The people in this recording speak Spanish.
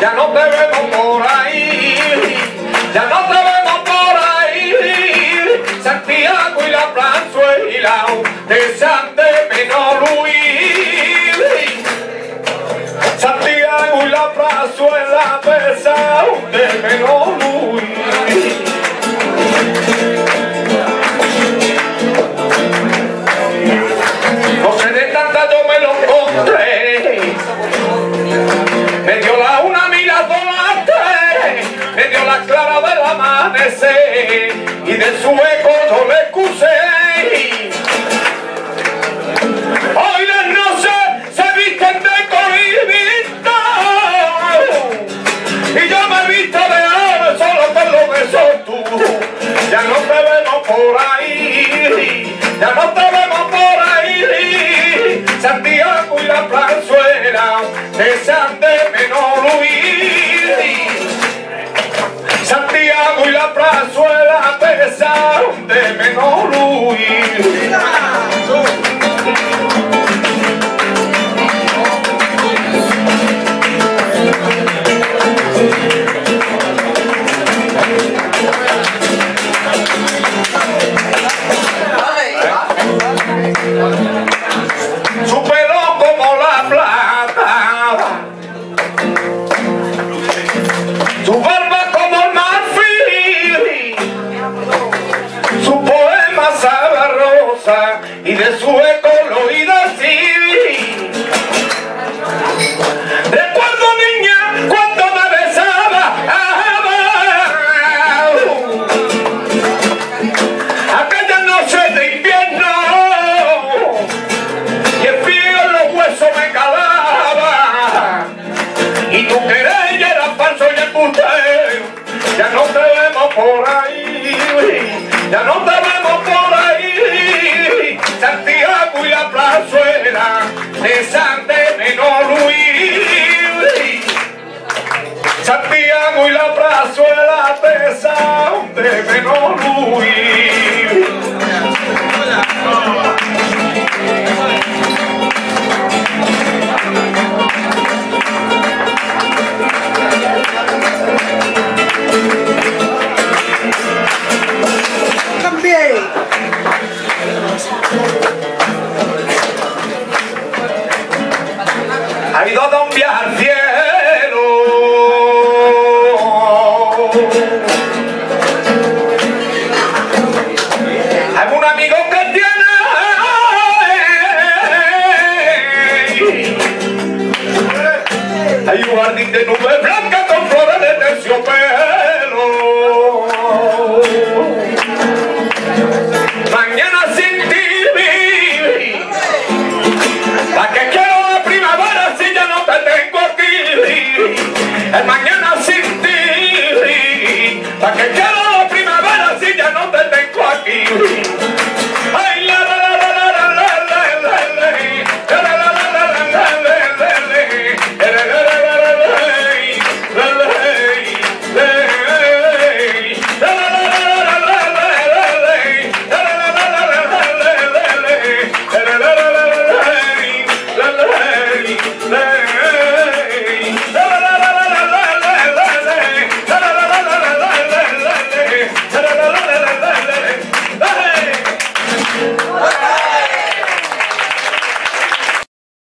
ya no te vemos por ahí, ya no te vemos por ahí, Santiago y la Plazuela, de San de Menor huir, Santiago y la Plazuela, de San de Menor de su eco yo le excusé. Hoy las noches se visten de coribita y yo me visto de ave solo te lo beso tú. Ya no te vemos por ahí, ya no te vemos por ahí. Santiago y la plazuela de menor de menor huir. Y de su eco lo oí decir. Recuerdo niña cuando me besaba, aquella noche de invierno y el frío en los huesos me calaba. Y tu querella era falso y embustero. Ya no te vemos por ahí ya no te vemos de San de menor huir. Santiago y la plazuela de San de menor huir ha ido a un al cielo. Hay un amigo que tiene hay un jardín de nubes blancas con flores de terciopelo.